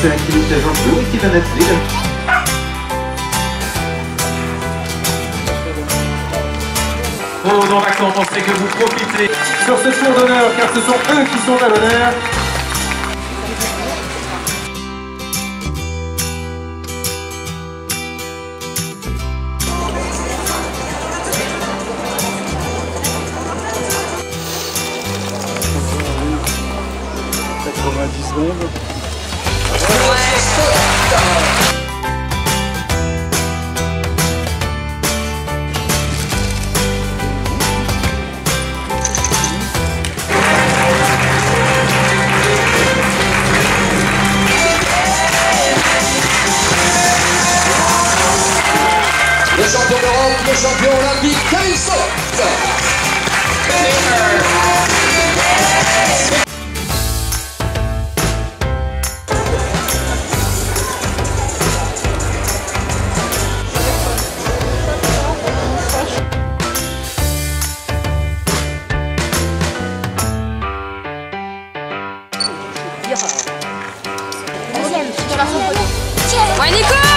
qui nous présente le whisky de Netflix. Oh, dans l'accent, pensez que vous profitez sur ce tour d'honneur, car ce sont eux qui sont à l'honneur. Champion d'Europe, le champion olympique, Caruso Ouais, Nico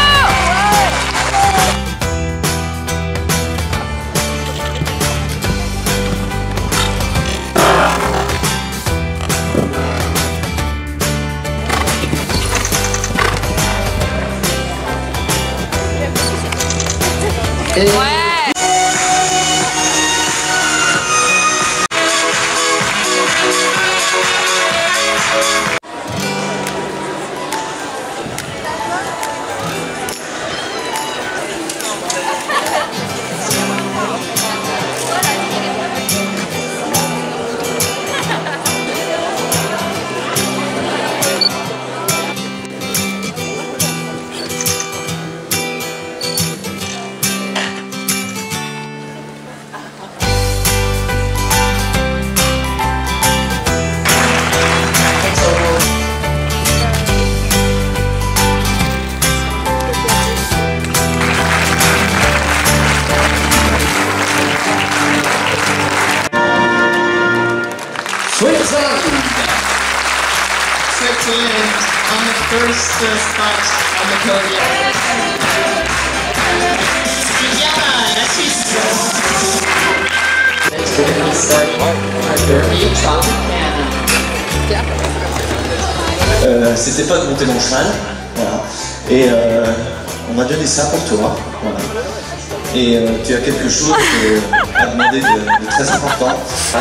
Ouais first uh, spot on the podium. Euh, c'était pas de monter mon cheval, voilà. Et euh, on m'a donné ça pour toi, voilà. Et euh, tu as quelque chose à demander de, de très important. Ah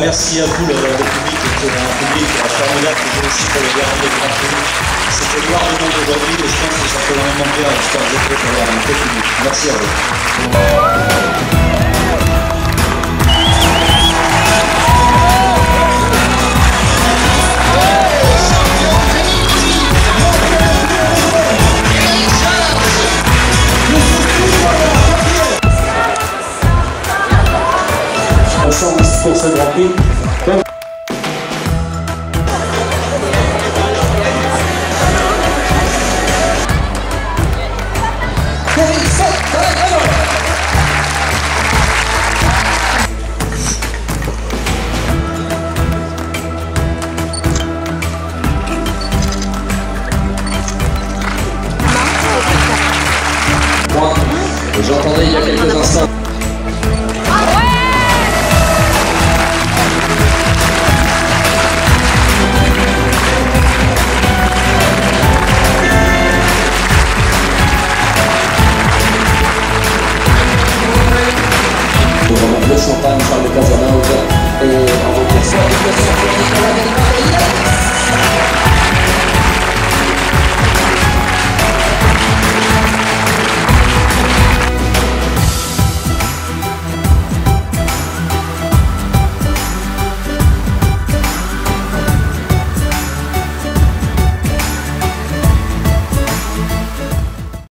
Merci à vous, le, le public, est un public formidable que j'ai aussi pour le dernier Grand Prix. C'était noir le monde aujourd'hui et je pense que ça peut vraiment manquer à l'histoire de pour avoir un peu public. Merci à vous. ce soltar no palco do casamento. Eu eh, vou ter só de pessoa que